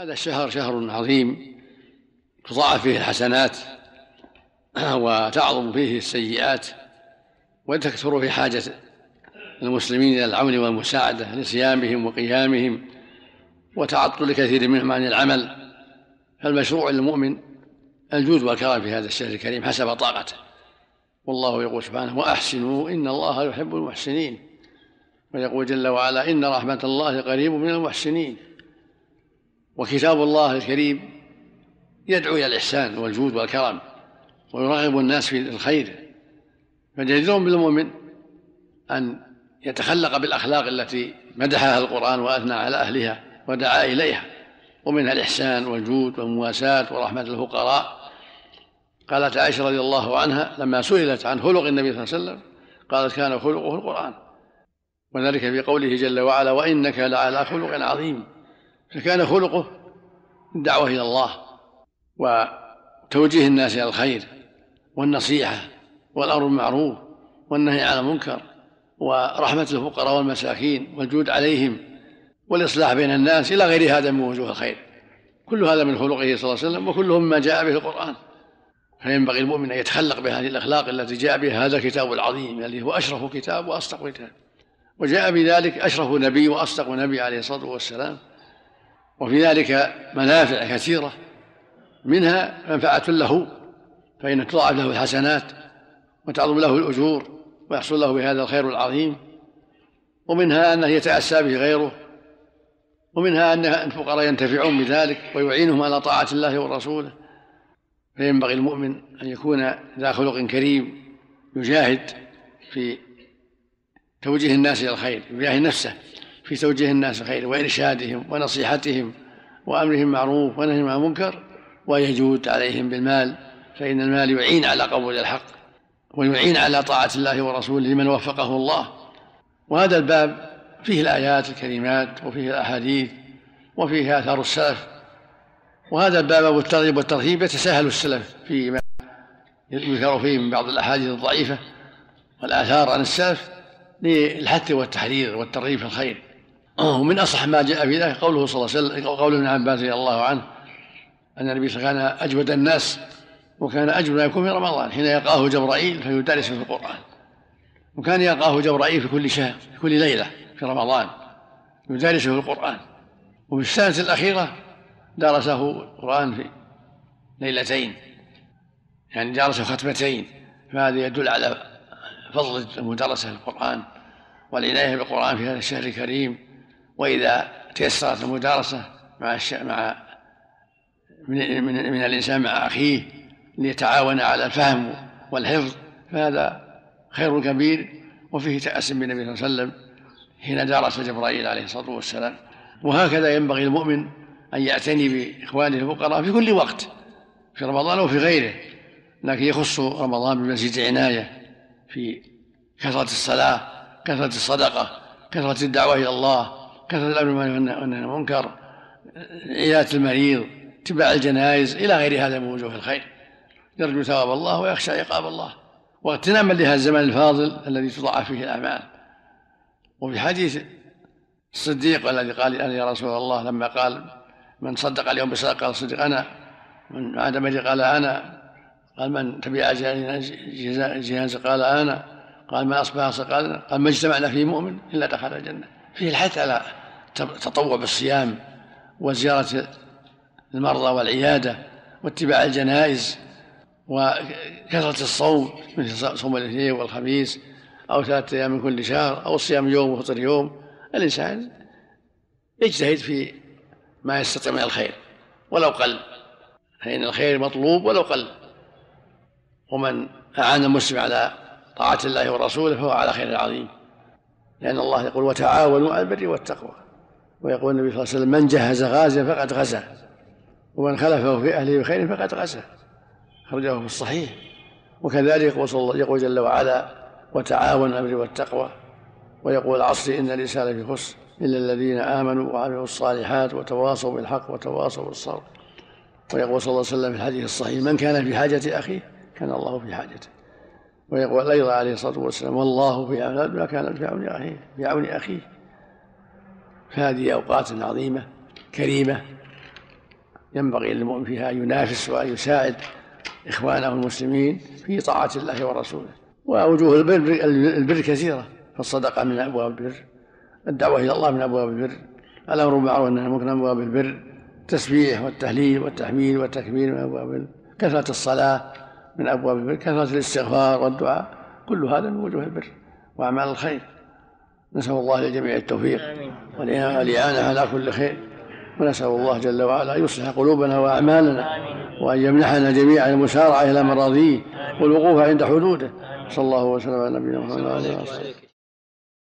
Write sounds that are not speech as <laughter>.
هذا الشهر شهر عظيم تضاعف فيه الحسنات <clears throat> وتعظم فيه السيئات وتكثر في حاجة المسلمين إلى العون والمساعدة لصيامهم وقيامهم وتعطل كثير منهم عن العمل. فالمشروع للمؤمن الجود والكرم في هذا الشهر الكريم حسب طاقته. والله يقول سبحانه وأحسنوا إن الله يحب المحسنين. ويقول جل وعلا إن رحمة الله قريب من المحسنين. وكتاب الله الكريم يدعو إلى الإحسان والجود والكرم ويرغب الناس في الخير. فجدير بالمؤمن أن يتخلق بالأخلاق التي مدحها القرآن وأثنى على أهلها ودعا إليها. ومنها الإحسان والجود والمواساة ورحمة الفقراء. قالت عائشة رضي الله عنها لما سئلت عن خلق النبي صلى الله عليه وسلم قالت كان خلقه القرآن. وذلك في قوله جل وعلا وإنك لعلى خلق عظيم. فكان خلقه الدعوة إلى الله وتوجيه الناس إلى الخير والنصيحة والأمر بالمعروف والنهي عن المنكر ورحمة الفقراء والمساكين والجود عليهم والإصلاح بين الناس إلى غير هذا من وجوه الخير. كل هذا من خلقه صلى الله عليه وسلم وكله مما جاء به القرآن. فينبغي المؤمن أن يتخلق بهذه الأخلاق التي جاء بها هذا الكتاب العظيم الذي هو أشرف كتاب وأصدق كتاب. وجاء بذلك أشرف نبي وأصدق نبي عليه الصلاة والسلام. وفي ذلك منافع كثيرة منها منفعة له فإن تضاعف له الحسنات وتعظم له الأجور ويحصل له بهذا الخير العظيم. ومنها أنه يتأسى به غيره ومنها أن الفقراء ينتفعون بذلك ويعينهم على طاعة الله ورسوله. فينبغي المؤمن أن يكون ذا خلق كريم يجاهد في توجيه الناس إلى الخير يجاهد نفسه. في توجيه الناس الخير وإرشادهم ونصيحتهم وأمرهم معروف ونهيهم عن المنكر ويجود عليهم بالمال فإن المال يعين على قبول الحق ويعين على طاعة الله ورسوله لمن وفقه الله. وهذا الباب فيه الآيات الكريمات وفيه الأحاديث وفيه آثار السلف. وهذا الباب أبو الترغيب والترهيب يتساهل السلف فيما يذكر فيه من بعض الأحاديث الضعيفة والآثار عن السلف للحث والتحرير والترغيب في الخير. ومن أصح ما جاء في ذلك قوله صلى الله عليه وسلم قول ابن عباس رضي الله عنه أن النبي صلى الله عليه وسلم كان أجود الناس وكان أجود ما يكون في رمضان حين يلقاه جبرائيل فيدرس في القرآن وكان يلقاه جبرائيل في كل شهر في كل ليلة في رمضان يدرسه القرآن وفي السنة الأخيرة درسه القرآن في ليلتين يعني درسه ختمتين فهذا يدل على فضل المدرسة للقرآن والعناية بالقرآن في هذا الشهر الكريم. وإذا تيسرت المدارسة مع مع من, من, من الإنسان مع أخيه ليتعاون على الفهم والحفظ فهذا خير كبير وفيه تأس بالنبي صلى الله عليه وسلم حين درس جبرائيل عليه الصلاة والسلام. وهكذا ينبغي المؤمن أن يعتني بإخوانه الفقراء في كل وقت في رمضان وفي غيره لكن يخص رمضان بمزيد عناية في كثرة الصلاة كثرة الصدقة كثرة الدعوة إلى الله كثرة الأمر والنهي عن المنكر عيادة المريض اتباع الجنائز إلى غير هذا من وجوه الخير. يرجو ثواب الله ويخشى عقاب الله. واغتناما لهذا الزمان الفاضل الذي تضاعف فيه الأعمال. وفي حديث الصديق الذي قال أنا يا رسول الله لما قال من صدق اليوم بصدقة قال الصديق أنا. من عاد مريض قال أنا. قال من تبع جنازة قال أنا. قال من أصبح قال قال ما اجتمعنا في مؤمن إلا دخل الجنة. فيه الحث على التطوع بالصيام وزيارة المرضى والعيادة واتباع الجنائز وكثرة الصوم مثل صوم الاثنين والخميس أو ثلاثة أيام من كل شهر أو الصيام يوم وفطر يوم الإنسان يجتهد في ما يستطيع من الخير ولو قل فإن الخير مطلوب ولو قل. ومن أعان المسلم على طاعة الله ورسوله فهو على خير عظيم. لأن الله يقول وتعاونوا على البر والتقوى. ويقول النبي صلى الله عليه وسلم من جهز غازيا فقد غزا ومن خلفه في أهله بخير فقد غزا. خرجه في الصحيح. وكذلك يقول, يقول جل وعلا وتعاونوا على البر والتقوى. ويقول العصر إن الإنسان في خسر إلا الذين آمنوا وعملوا الصالحات وتواصوا بالحق وتواصوا بالصبر. ويقول صلى الله عليه وسلم في الحديث الصحيح من كان في حاجة أخيه كان الله في حاجته. ويقول أيضا عليه الصلاة والسلام والله في عون ما كان في عون أخيه في عون أخيه. فهذه أوقات عظيمة كريمة ينبغي للمؤمن فيها أن ينافس وأن يساعد إخوانه المسلمين في طاعة الله ورسوله. ووجوه البر البر كثيرة فالصدقة من أبواب البر الدعوة إلى الله من أبواب البر الأمر بالمعروف والنهي عن المنكر من أبواب البر التسبيح والتهليل والتحميد والتكبير من أبواب البر كثرة الصلاة من أبواب البر كثرة الاستغفار والدعاء كل هذا من وجوه البر وأعمال الخير. نسأل الله للجميع التوفيق والإعانة على كل خير. ونسأل الله جل وعلا أن يصلح قلوبنا وأعمالنا وأن يمنحنا جميعا المسارعة إلى مراضيه والوقوف عند حدوده. صلى الله وسلم على نبينا محمد وعلى آله وصحبه.